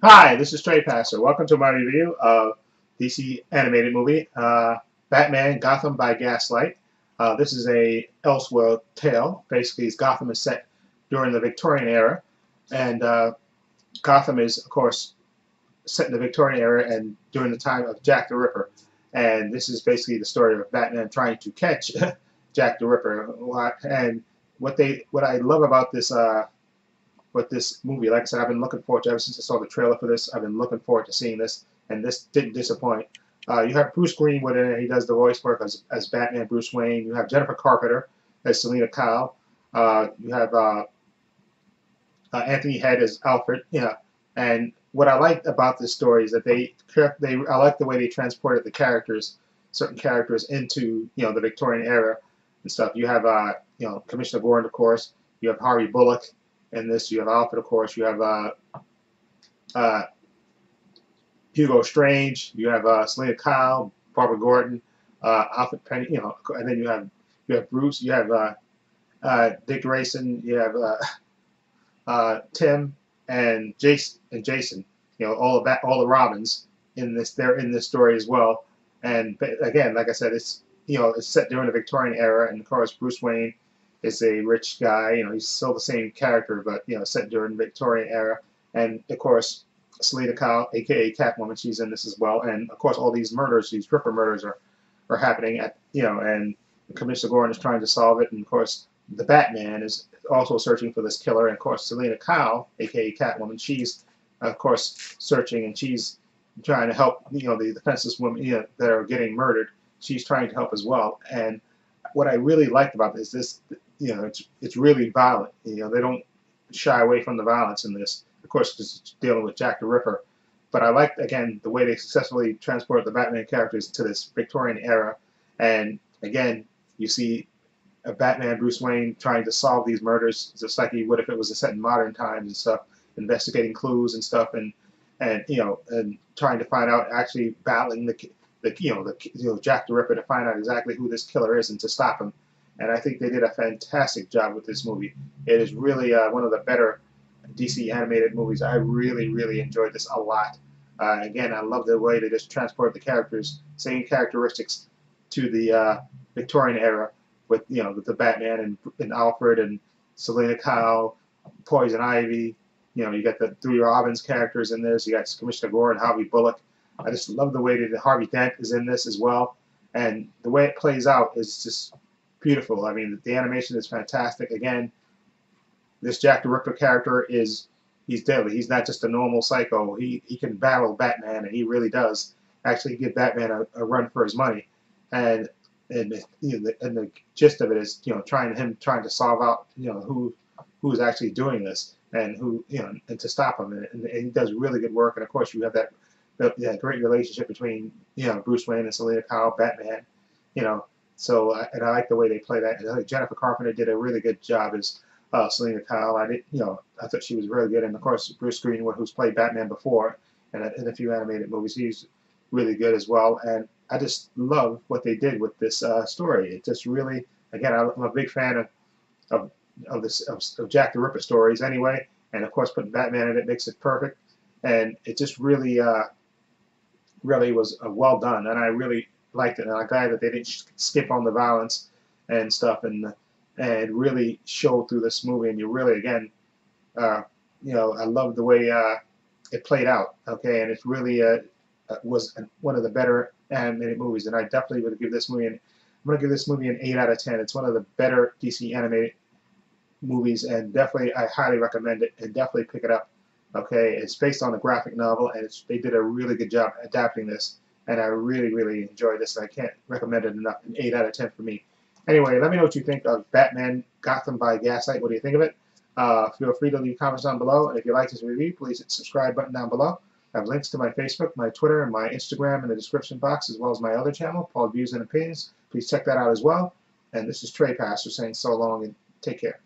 Hi, this is Trepacer. Welcome to my review of DC animated movie, uh, Batman Gotham by Gaslight. Uh, this is a Elseworld tale. Basically, Gotham is set during the Victorian era, and uh, Gotham is, of course, set in the Victorian era and during the time of Jack the Ripper. And this is basically the story of Batman trying to catch Jack the Ripper. And what they, what I love about this uh, with this movie. Like I said, I've been looking forward to ever since I saw the trailer for this. I've been looking forward to seeing this, and this didn't disappoint. Uh, you have Bruce Greenwood in it. He does the voice work as, as Batman Bruce Wayne. You have Jennifer Carpenter as Selina Kyle. Uh, you have uh, uh Anthony Head as Alfred. Yeah, and what I liked about this story is that they they I like the way they transported the characters, certain characters into you know the Victorian era and stuff. You have uh, you know Commissioner Gordon, of course. You have Harvey Bullock in this. You have Alfred, of course. You have uh, uh, Hugo Strange. You have uh, Selina Kyle, Barbara Gordon, uh, Alfred Penny. You know, and then you have you have Bruce. You have uh, uh, Dick Grayson. You have uh, uh, Tim and Jason and Jason. You know, all of all the Robins in this. They're in this story as well. And again, like I said, it's you know it's set during the Victorian era, and of course Bruce Wayne is a rich guy. You know, he's still the same character, but you know, set during Victorian era. And of course, Selina Kyle, aka Catwoman, she's in this as well. And of course, all these murders, these Ripper murders, are are happening at you know, and Commissioner Gordon is trying to solve it. And of course, the Batman is also searching for this killer. And of course, Selina Kyle, aka Catwoman, she's of course searching and she's trying to help you know the defenseless women you know, that are getting murdered. She's trying to help as well. And what I really liked about this, this you know, it's it's really violent. You know, they don't shy away from the violence in this. Of course, because it's dealing with Jack the Ripper. But I like again the way they successfully transport the Batman characters to this Victorian era, and again you see a Batman Bruce Wayne trying to solve these murders just like he would if it was a set in modern times and stuff, investigating clues and stuff, and and you know and trying to find out actually battling the the you know the you know Jack the Ripper to find out exactly who this killer is and to stop him and I think they did a fantastic job with this movie. It is really uh, one of the better DC animated movies. I really, really enjoyed this a lot. Uh, again, I love the way they just transport the characters, same characteristics to the uh, Victorian era with you know the Batman and, and Alfred and Selina Kyle, Poison Ivy. You know, you got the three Robins characters in this. You got Commissioner Gordon, Harvey Bullock. I just love the way that Harvey Dent is in this as well, and the way it plays out is just beautiful. I mean, the animation is fantastic. Again, this Jack the Ripper character is he's deadly. He's not just a normal psycho. He he can battle Batman, and he really does actually give Batman a, a run for his money. And and you know, the, and the gist of it is you know trying him trying to solve out you know who who's actually doing this and who you know and to stop him. And, and, and he does really good work. And of course, you have that that great relationship between you know Bruce Wayne and Selina Kyle, Batman. You know, so, uh, and I like the way they play that. I think Jennifer Carpenter did a really good job as uh, Selina Kyle. I did, you know, I thought she was really good. And of course, Bruce Greenwood, who's played Batman before, and in a few animated movies, he's really good as well. And I just love what they did with this uh, story. It just really, again, I'm a big fan of of of this of, of Jack the Ripper stories anyway. And of course, putting Batman in it makes it perfect. And it just really, uh, really was uh, well done. And I really liked it, and I'm glad that they didn't skip on the violence and stuff, and and really show through this movie. And you really, again, uh, you know, I love the way uh, it played out. Okay, and it really uh, uh was one of the better animated movies, and I definitely would give this movie. An, I'm to give this movie an 8 out of 10. It's one of the better DC animated movies, and definitely I highly recommend it, and definitely pick it up. Okay, it's based on a graphic novel, and they did a really good job adapting this and I really, really enjoy this. I can't recommend it enough. An 8 out of 10 for me. Anyway, let me know what you think of Batman Gotham by Gaslight. What do you think of it? Uh, feel free to leave comments down below. And if you like this review, please hit the subscribe button down below. I have links to my Facebook, my Twitter, and my Instagram in the description box, as well as my other channel, Paul Views and Opinions. Please check that out as well. And this is Trepacer saying so long and take care.